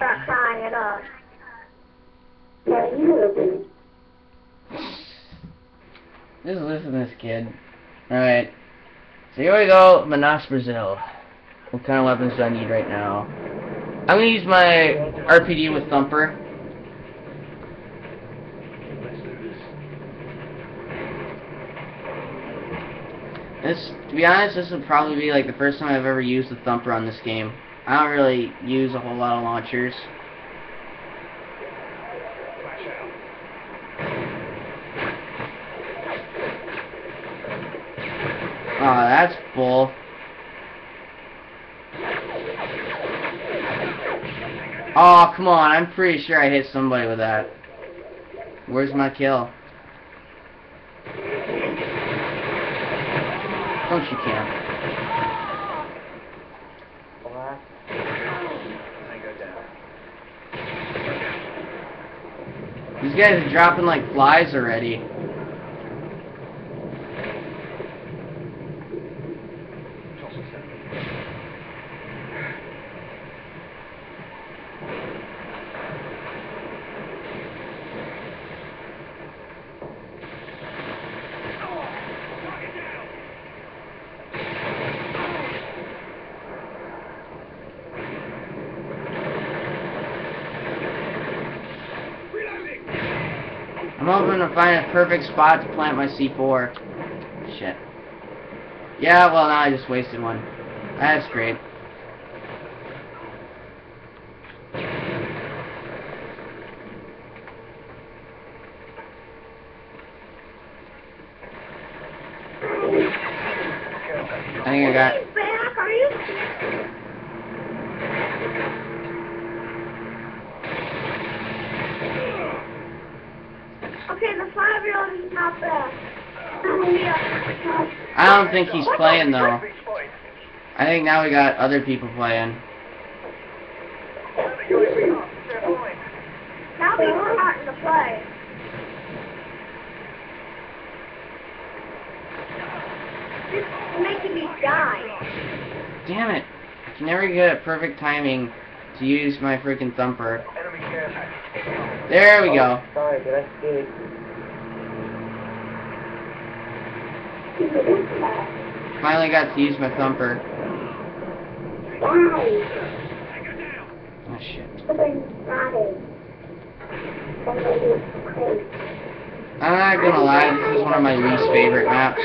start crying at all. Yeah, you will be. Just listen to this kid. Alright. So here we go, Manas Brazil. What kind of weapons do I need right now? I'm gonna use my RPD with Thumper. This, to be honest, this would probably be like the first time I've ever used the Thumper on this game. I don't really use a whole lot of launchers. Oh, that's bull. Oh, come on. I'm pretty sure I hit somebody with that. Where's my kill? Don't you camp. These guys are dropping like flies already. I'm hoping to find a perfect spot to plant my C4. Shit. Yeah, well, now I just wasted one. That's great. I think I got... He's back, are you? Okay, the five-year-old is not back. I don't think he's playing, though. I think now we got other people playing. Now we're starting to play. This is making me die. Damn it. I can never get a perfect timing to use my freaking thumper. There we go. Oh, sorry, did I escape? Finally got to use my thumper. Oh shit. I'm not gonna lie, this is one of my least favorite maps.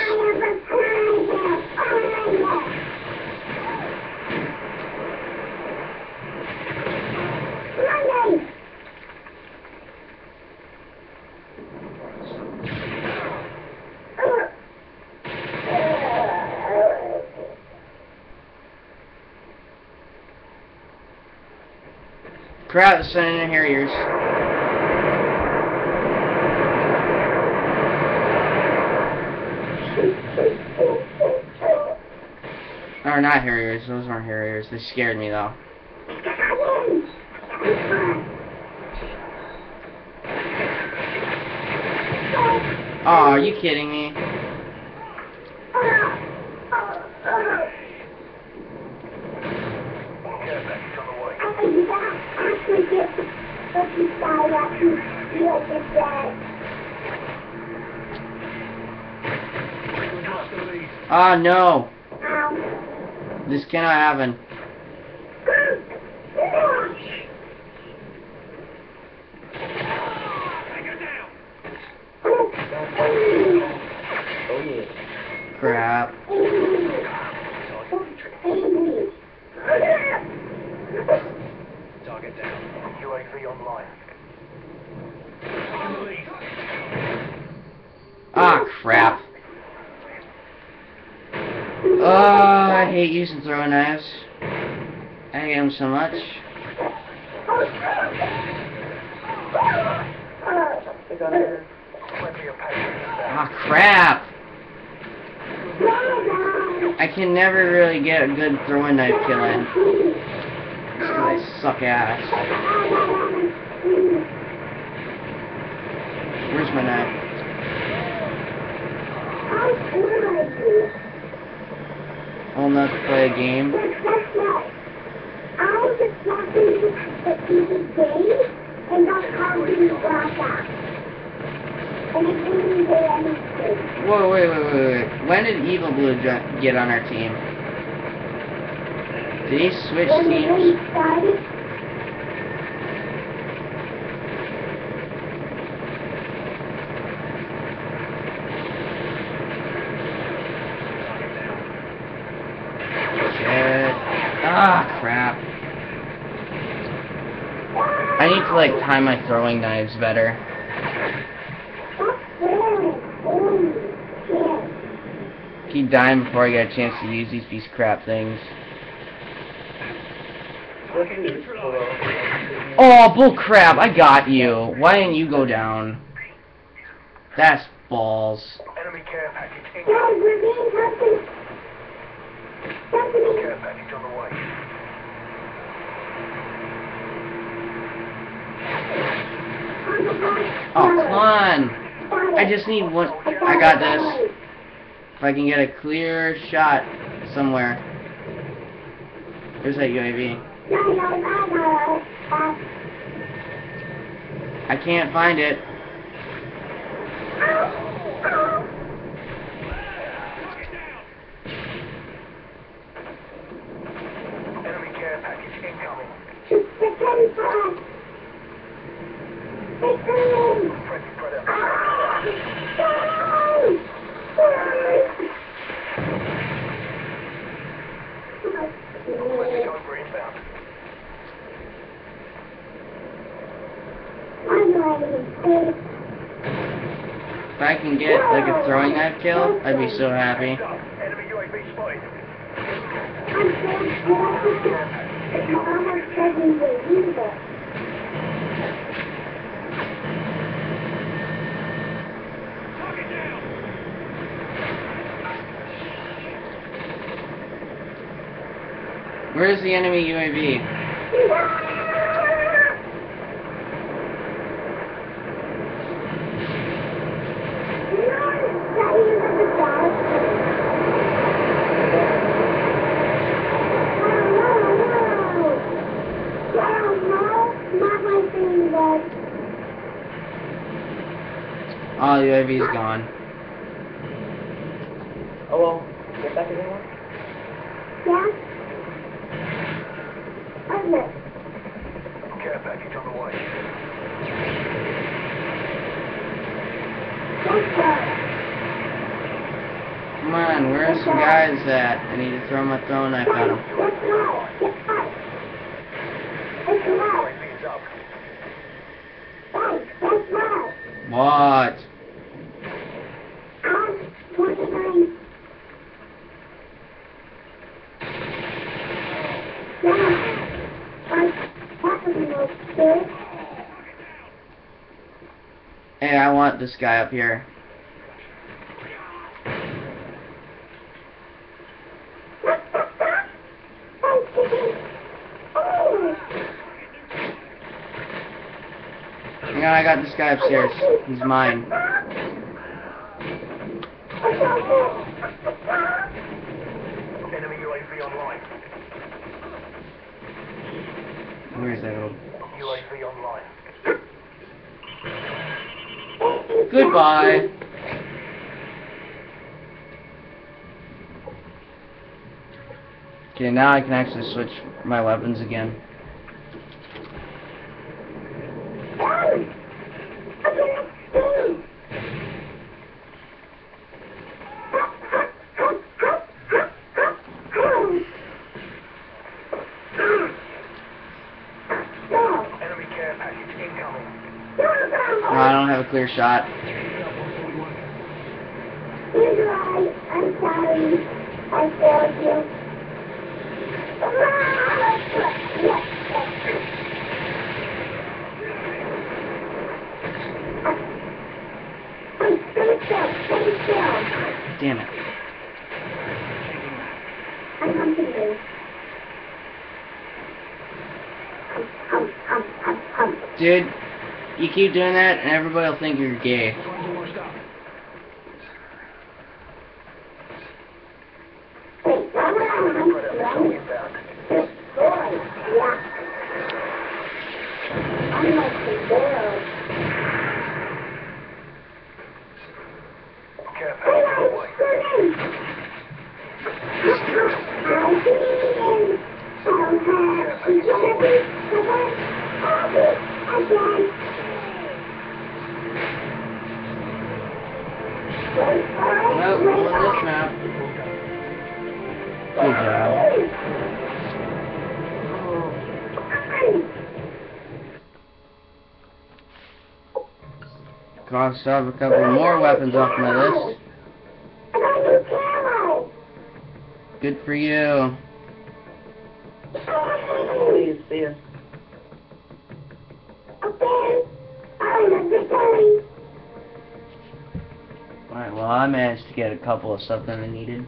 Crap, it's sending in Harriers. Or not Harriers, those aren't Harriers. They scared me though. Oh, are you kidding me? Oh no! This cannot happen. Oh. Crap. Target down. UAV online. Ah, crap. Oh, I hate using throwing knives. I hate them so much. Ah, crap. I can never really get a good throwing knife kill I suck ass. Where's my knife? Enough not play a game. Whoa, wait, wait, wait, wait. When did Evil Blue get on our team? He switch teams? Shit. Ah, crap. I need to, like, time my throwing knives better. Keep dying before I get a chance to use these piece of crap things. Look at this below. Oh, bull crap, I got you. Why didn't you go down? That's balls. Enemy care package Guys, incoming. we're being tested. Care package on the way. on the back. Oh, come on. I just need one. I got this. If I can get a clear shot somewhere. There's that UAV. I can't find it. Oh, ow, ow. Enemy care package incoming. Shoot the gun for us. It's in. Friendly predator. Ah, no. Requesting over inbound. I'm ready. If I can get like a throwing knife kill, I'd be so happy. Where's the enemy UAV? UAV's gone. Oh well, get back in anyone? Care package on the way. Come on, where's some guys at? I need to throw my throwing knife at them. UAV is. What? Hey, I want this guy up here. Hang on, I got this guy upstairs. He's mine. Enemy UAV online. Where's that old? UAV online. Goodbye. Okay, now I can actually switch my weapons again. Enemy care package incoming. No, I don't have a clear shot. I'm sorry. I failed you. Damn it. I'm hum, hum. Dude, you keep doing that, and everybody will think you're gay. We're on this map. Good job. Crossed off a couple more weapons off my list. Good for you. Please, see ya. Okay. I'm. Alright, well I managed to get a couple of stuff that I needed.